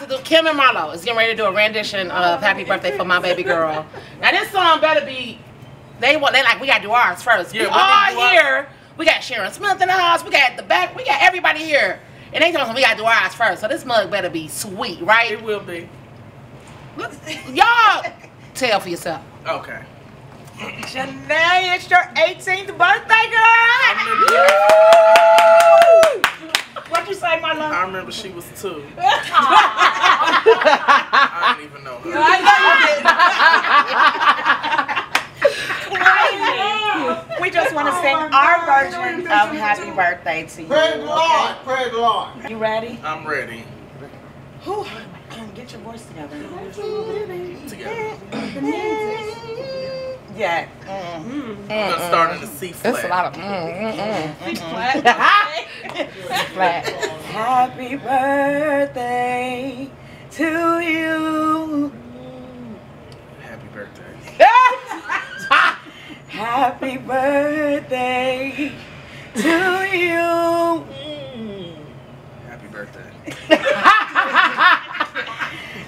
To do Kim and Marlo is getting ready to do a rendition of oh. "Happy Birthday" for my baby girl. Now this song better be. They want. They like we gotta do ours first. Yeah, we we need to all ours. here. We got Sharon Smith in the house. We got the back. We got everybody here. And they told us we gotta do ours first. So this mug better be sweet, right? It will be. Look, y'all tell for yourself. Okay. Janae, it's your 18th birthday, girl. What'd you say, my love? I remember she was two. I didn't even know her. we just want to sing our version of Happy Birthday to you. Praise the Lord. Okay? Praise the Lord. You ready? I'm ready. Whew. Get your voice together. Together. Yeah. I'm gonna start in the C flat. That's a lot of. Mm, mm, mm. Flat. Happy birthday to you. Happy birthday. Happy birthday to you. Happy birthday.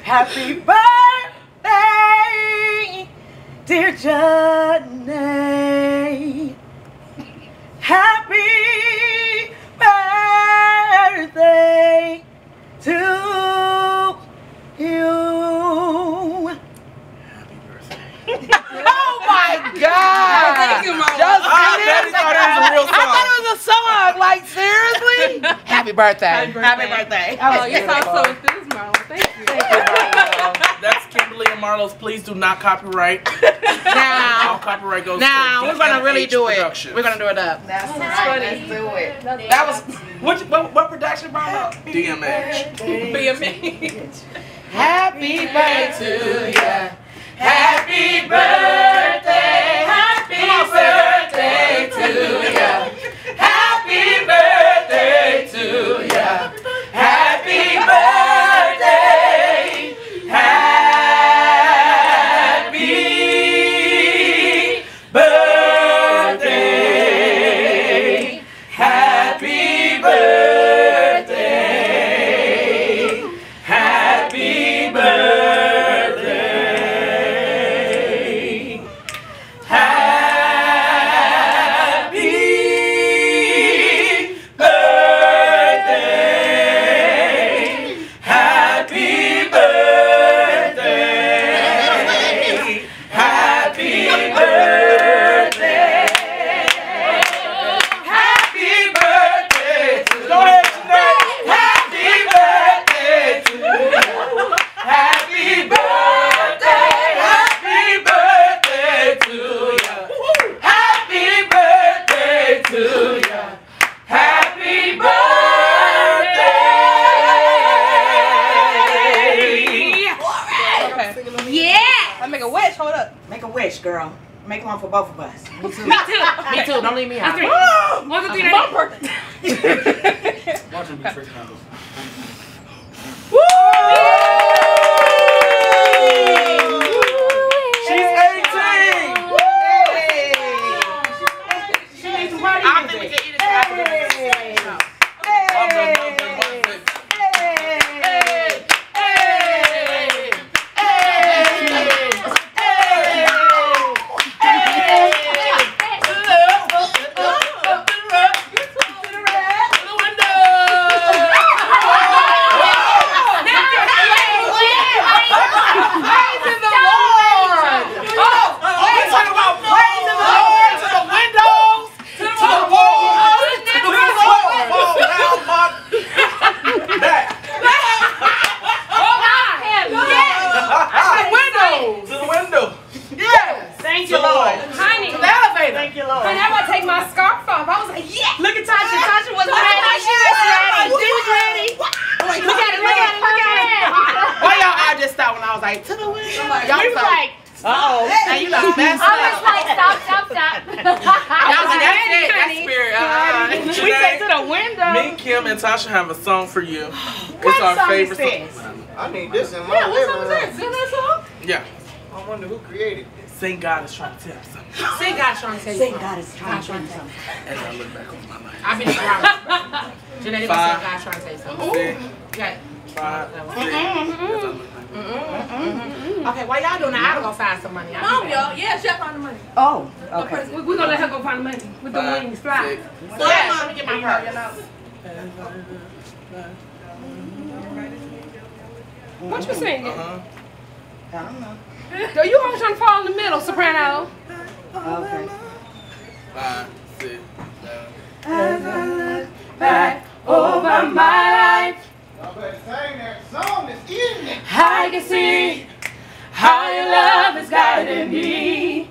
Happy birthday, dear Johnny. Happy thought it was a song. Like seriously? Happy birthday. Happy birthday. birthday. That was Oh, you sound so enthused, Marlon. Thank you. That's Kimberly and Marlo's. Please do not copyright. All Now, copyright goes now to we're gonna really do it. We're gonna do it up. That's funny. Let's do it. That was what? What, what production brought up? DMH. Be a me. Happy birthday to ya. Happy birthday. Make one for both of us. Me too. Me too. Don't leave me out. One, two, three, My ready? birthday. Watch him be tricked out. She's 18. She needs some party I don't think we music. can eat it. Hey. Well done, well done, well done. To the window. Thank you, Lord. Honey, Thank you, Lord. honey, I'm gonna take my scarf off. I was like, yeah. Look at Tasha. Tasha was Look ready. at She was ready. She was ready. Look at it, look at it, look at it. Why y'all I just thought when I was like to the window? Y'all We was was like, like, uh-oh. now you done messed up. I was like, stop, stop, stop. Y'all was like, that's it, that's honey. spirit. Uh, We said to the window. Me, Kim, and Tasha have a song for you. What it's our song is favorite this? song. I need this in my yeah, living room. Sing that song? Yeah. I wonder who created this. Sing God is trying to tell you something. Sing God is trying to tell you Thank something. God it's trying to do something. As I look back over my life. I've been around. Janae, they gonna God trying to say something. Six, Yeah. Five, six, Okay, while y'all doing that, I gotta go find some money. Come on, y'all. Yeah, chef on the money. Oh, okay. We- We're gonna let her go find the money with the five, wings fly. six, So yeah, let me get my purse. What you singing? uh-huh. I don't know. Are you always trying to fall in the middle, soprano? Okay. Five, six, seven. Back over my life, Y'all better sing that song this evening. I can see how your love has guided me.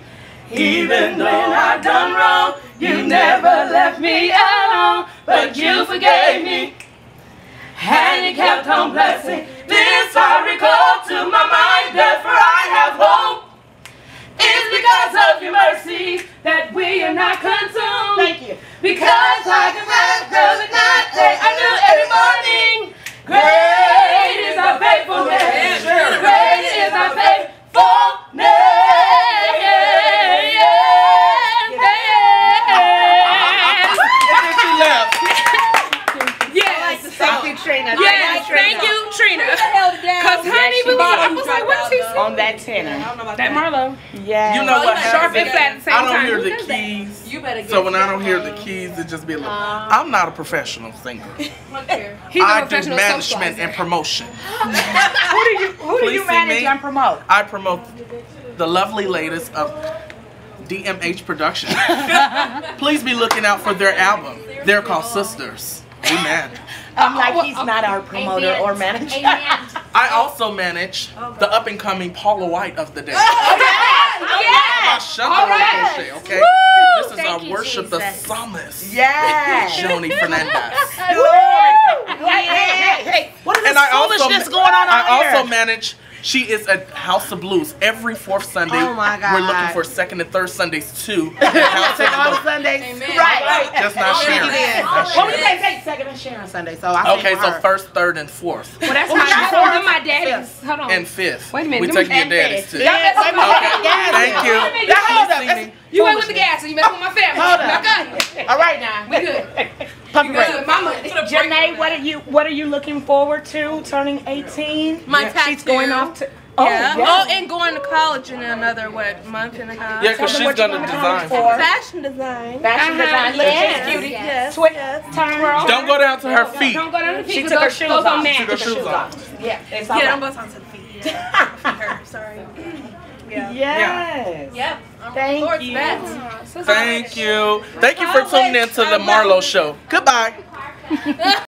Even when I've done wrong, you never left me alone, but you forgave me. And you kept on blessing this I recall to my mind, therefore I have hope. It's because of your mercy that we are not consumed. Thank you. Because I can Cause honey, we I was like, what is he? On that tenor. That Marlo. Yeah. You know what Sharp happens? and flat at the same time. I don't hear the does that? keys. You better get So when I don't hear the keys, it just be like, uh-huh. I'm not a professional singer. He's a I do management and promotion. Who do you who do you manage and promote? I promote the lovely ladies of DMH Production. Please be looking out for their album. They're called Sisters. Amen. I'm like he's not our promoter or manager. I oh. also manage oh, the up and coming Paula White of the day. Oh, yeah. Shut All the right. crochet, okay? This is our worship the psalmist, Yeah. Joni Fernandez. Hey, hey, hey. What is this And I also, foolishness going on I here? also manage. She is at House of Blues every fourth Sunday. Oh my We're looking for second and third Sundays too. at House Take all the Sundays. Amen. Right, right. Just not sharing. Not Well, we sharing. can't take second and Sharon Sunday, so I Okay, so her. first, third, and fourth, Well, that's Well, my, that's fourth. my daddy's. Hold on. and fifth. Wait a minute, We them taking your and daddies fifth. too. Yeah, Okay, wait a minute. Yes. thank you. Wait a minute, Now, hold up. See That's- me. You went with the gas, so you messing with my family. Hold up. Okay. All right now. We good. Puppy break. good. My money. Janae, what are you what are you looking forward to turning 18? My She's going off to Oh, Yeah. yeah. Oh, and going to college in another what month and a half. Yeah, because she's me what gonna design. for. Fashion design. Fashion Uh-huh, design. Look at yes. this cutie. Yes. Twit. yes. Turn. Don't go down to her feet. Don't go down to the feet. She 'cause took her shoes off. She took her shoes off. Yeah, it's all Yeah, right. don't go on to the feet. Yeah. Sorry. Yeah. Yes. Yep. I'm Thank looking you. that. Thank you. Thank you for tuning in to the Marlo Show. Goodbye.